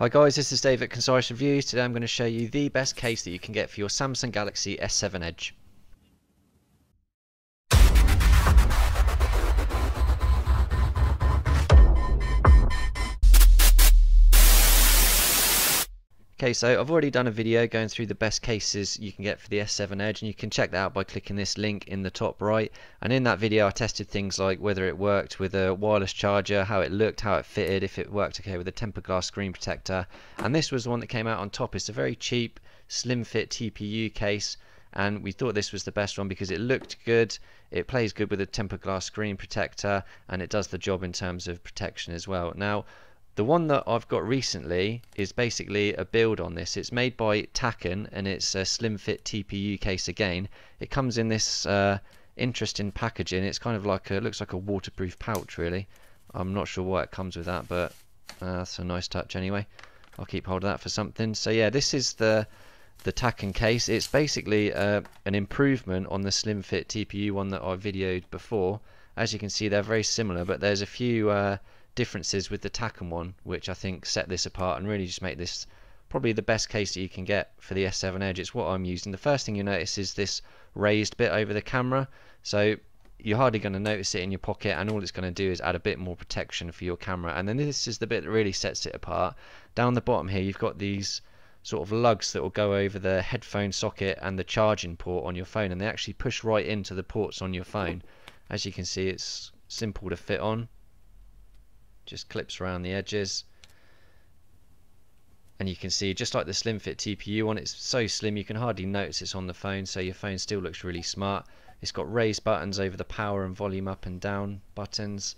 Hi guys, this is Dave at Concise Reviews. Today I'm going to show you the best case that you can get for your Samsung Galaxy S7 Edge. Okay, so I've already done a video going through the best cases you can get for the S7 Edge and you can check that out by clicking this link in the top right and in that video I tested things like whether it worked with a wireless charger, how it looked, how it fitted, if it worked okay with a tempered glass screen protector and this was the one that came out on top. It's a very cheap slim fit TPU case and we thought this was the best one because it looked good, it plays good with a tempered glass screen protector and it does the job in terms of protection as well. Now the one that I've got recently is basically a build on this. It's made by Taken and it's a slim fit TPU case again. It comes in this uh, interesting packaging. It's kind of like a, looks like a waterproof pouch really. I'm not sure why it comes with that, but uh, that's a nice touch anyway. I'll keep hold of that for something. So yeah, this is the the Taken case. It's basically uh, an improvement on the slim fit TPU one that I videoed before. As you can see, they're very similar, but there's a few uh, differences with the Taken one, which I think set this apart and really just make this probably the best case that you can get for the S7 Edge. It's what I'm using. The first thing you notice is this raised bit over the camera. So you're hardly going to notice it in your pocket and all it's going to do is add a bit more protection for your camera. And then this is the bit that really sets it apart. Down the bottom here you've got these sort of lugs that will go over the headphone socket and the charging port on your phone and they actually push right into the ports on your phone. As you can see it's simple to fit on just clips around the edges. And you can see just like the slim fit TPU one it's so slim you can hardly notice it's on the phone so your phone still looks really smart. It's got raised buttons over the power and volume up and down buttons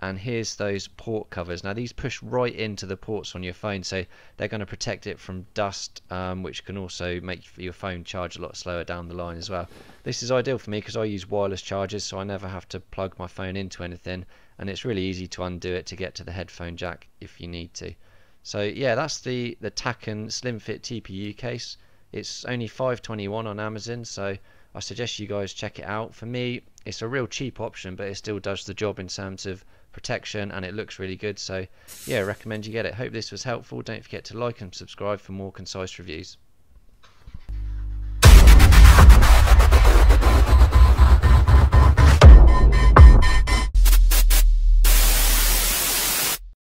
and here's those port covers. Now these push right into the ports on your phone so they're going to protect it from dust um, which can also make your phone charge a lot slower down the line as well. This is ideal for me because I use wireless chargers so I never have to plug my phone into anything and it's really easy to undo it to get to the headphone jack if you need to. So yeah that's the the Slim Fit TPU case. It's only 521 on Amazon so I suggest you guys check it out. For me it's a real cheap option but it still does the job in terms of protection and it looks really good. So yeah recommend you get it. Hope this was helpful. Don't forget to like and subscribe for more concise reviews